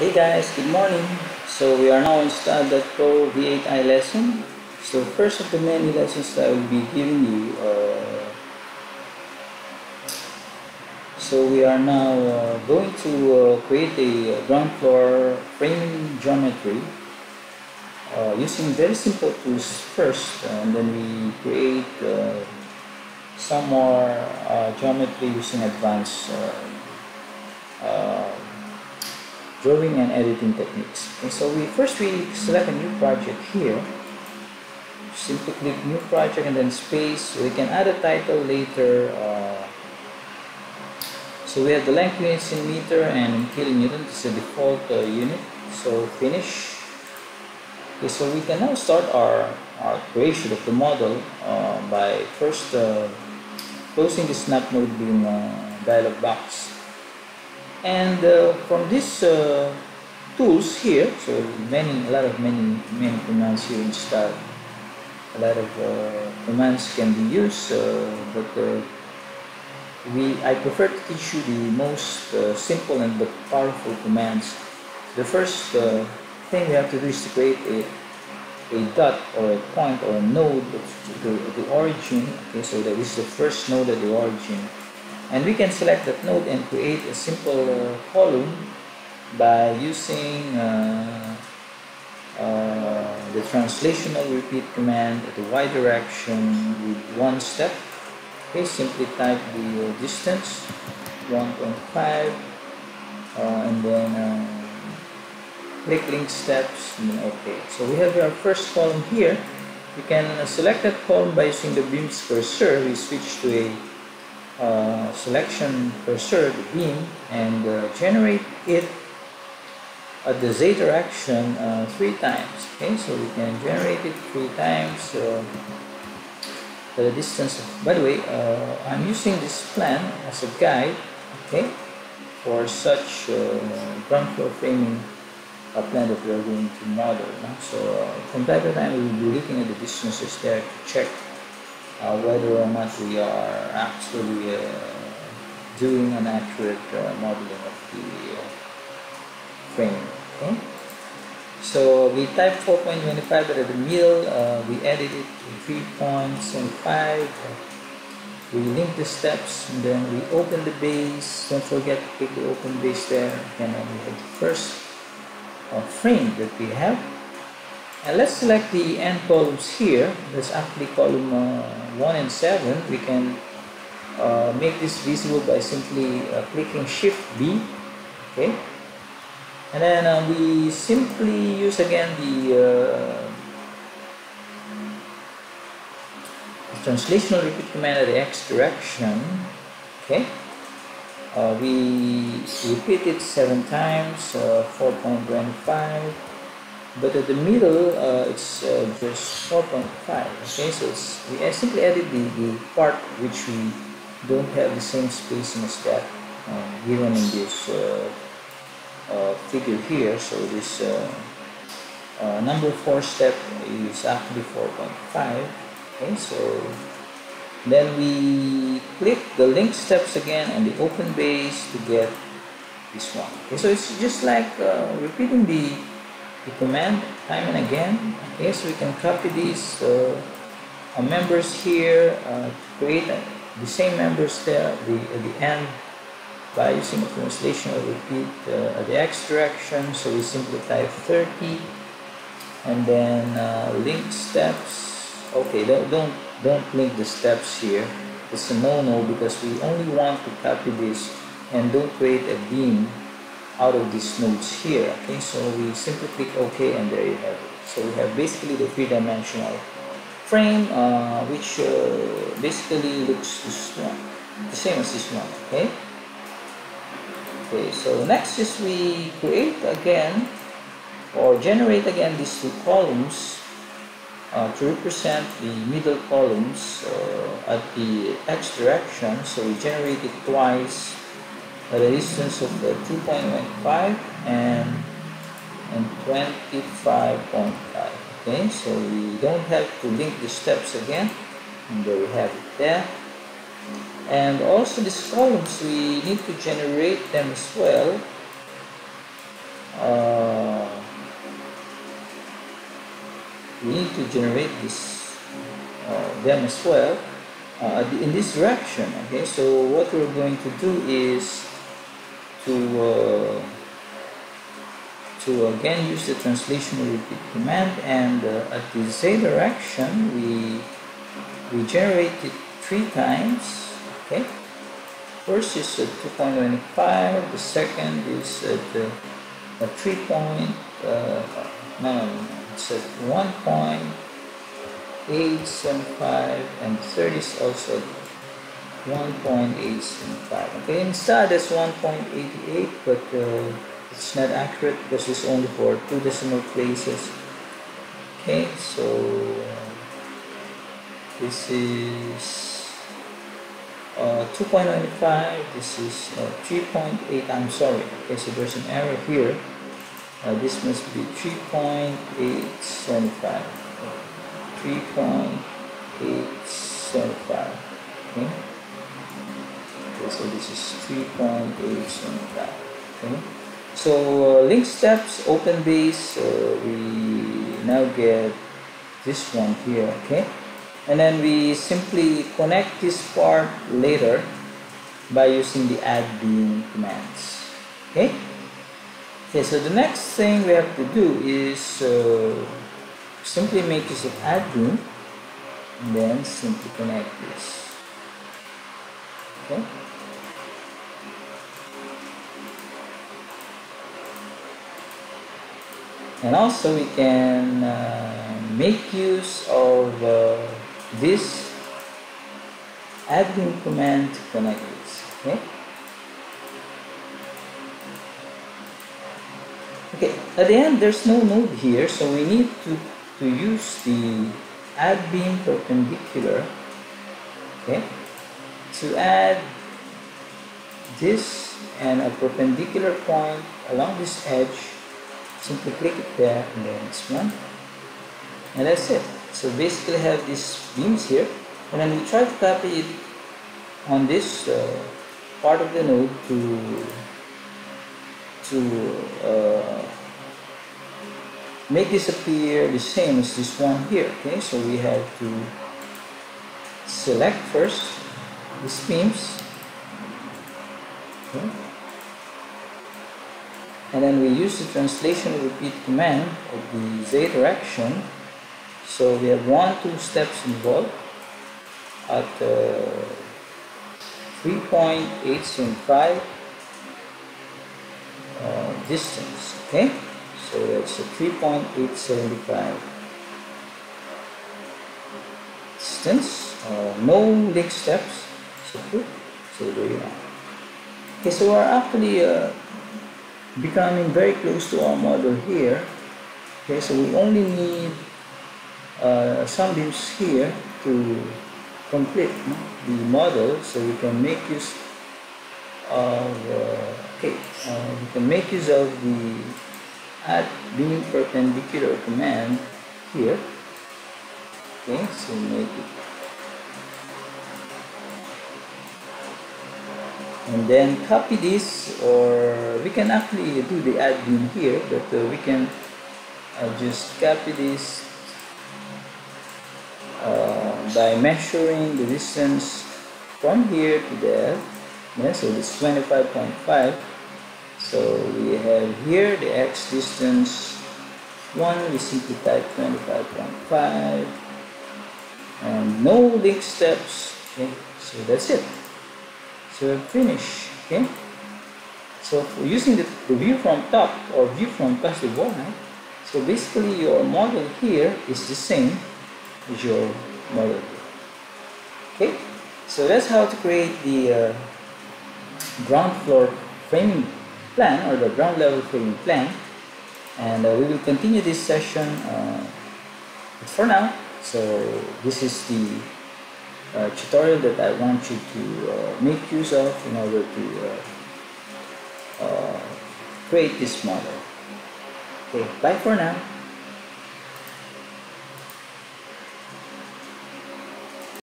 Hey guys, good morning. So we are now in STAAD.Pro V8i lesson. So first of the many lessons that I will be giving you. Uh, so we are now uh, going to uh, create a ground floor framing geometry uh, using very simple tools first and then we create uh, some more uh, geometry using advanced drawing and editing techniques. Okay, so we first we select a new project here. Simply click new project and then space. We can add a title later. Uh, so we have the length units in meter and kilonewton. This is the default uh, unit. So finish. Okay, so we can now start our, our creation of the model uh, by first uh, closing the snap node beam dialog box and uh, from these uh, tools here so many a lot of many many commands here in STAAD a lot of uh, commands can be used uh, but uh, we I prefer to teach you the most uh, simple and but powerful commands. The first thing we have to do is to create a a dot or a point or a node to the, origin okay so that is the first node at the origin and we can select that node and create a simple uh, column by using uh, uh, the translational repeat command at the y direction with one step. Okay, simply type the uh, distance 1.5 uh, and then uh, click link steps and then okay. So we have our first column here. You can select that column by using the beams cursor. We switch to a uh, selection cursor, the beam, and uh, generate it at the z direction uh, three times. Okay, so we can generate it three times. Uh, the distance. Of, by the way, uh, I'm using this plan as a guide. Okay, for such ground floor framing a plan that we are going to model. So from time to time, we will be looking at the distances there to check uh, whether or not we are actually uh, doing an accurate uh, modeling of the uh, frame. Okay? So we type 4.25 but at the middle we edit it to 3.75 we link the steps and then we open the base don't forget to click the open base there and then we have the first uh, frame that we have and let's select the end columns here. That's actually column uh, 1 and 7. We can uh, make this visible by simply uh, clicking Shift B. Okay. And then uh, we simply use again the, uh, translational repeat command at the X direction. Okay. Uh, we repeat it seven times, 4.25 but at the middle uh, it's uh, just 4.5 okay? So it's we simply added the, the part which we don't have the same spacing as that uh, given in this uh, uh, figure here. So this uh, number 4 step is actually 4.5 okay? So then we click the link steps again and the open base to get this one okay? So it's just like repeating the the command time and again. Okay so we can copy these uh, members here uh, create the same members there the, at the end by using a translation or repeat uh, the x direction so we simply type 30 and then uh, link steps. Okay don't, don't don't link the steps here. It's a no-no because we only want to copy this and don't create a beam out of these nodes here okay? So we simply click ok and there you have it. So we have basically the three-dimensional frame uh, which uh, basically looks this one the same as this one okay? Okay so next is we create again or generate again these two columns uh, to represent the middle columns uh, at the x direction. So we generate it twice resistance of 2.15 and and 25.5 okay? So we don't have to link the steps again. And there we have it there. And also these columns we need to generate them as well. Uh, we need to generate this uh, them as well uh, in this direction okay? So what we're going to do is to uh, to again use the translation repeat command and uh, at the z direction we we generate it three times okay? First is at 2.25 the second is at uh, a 3 point uh, no, no, it's at 1.875 and the third is also 1.875 okay instead it's 1.88 but uh, it's not accurate because it's only for two decimal places. Okay so this is uh, 2.95 this is uh, 3.8 I'm sorry okay so there's an error here uh, this must be 3.875 3.875 okay okay so this is 3.875 okay? So uh, link steps open base uh, we now get this one here okay? And then we simply connect this part later by using the add beam commands okay? Okay so the next thing we have to do is uh, simply make use of add beam and then simply connect this okay and also we can uh, make use of uh, this add beam command to connect this okay? Okay at the end there's no node here so we need to to use the add beam perpendicular okay to add this and a perpendicular point along this edge simply click it there and then it's one. And that's it. So basically I have these beams here. And then we try to copy it on this uh, part of the node to to uh, make this appear the same as this one here. Okay so we have to select first these beams. Okay and then we use the translation repeat command of the z direction. So we have one two steps involved at uh, 3.875 uh, distance okay? So that's a 3.875 distance uh, no link steps so so there you are. Okay so we're actually uh, becoming very close to our model here. Okay so we only need uh, some beams here to complete no, the model so we can make use of uh, okay uh, we can make use of the add beam perpendicular command here. Okay so make it and then copy this or we can actually do the beam here but uh, we can uh, just copy this uh, by measuring the distance from here to there. Yeah, so this 25.5 so we have here the x distance. 1 we simply type 25.5 and no link steps. Okay so that's it finish okay? So using the, the view from top or view from passive wall so basically your model here is the same as your model okay? So that's how to create the uh, ground floor framing plan or the ground level framing plan. And uh, we will continue this session uh, but for now so this is the uh, tutorial that I want you to uh, make use of in order to uh, uh, create this model. Okay, bye for now.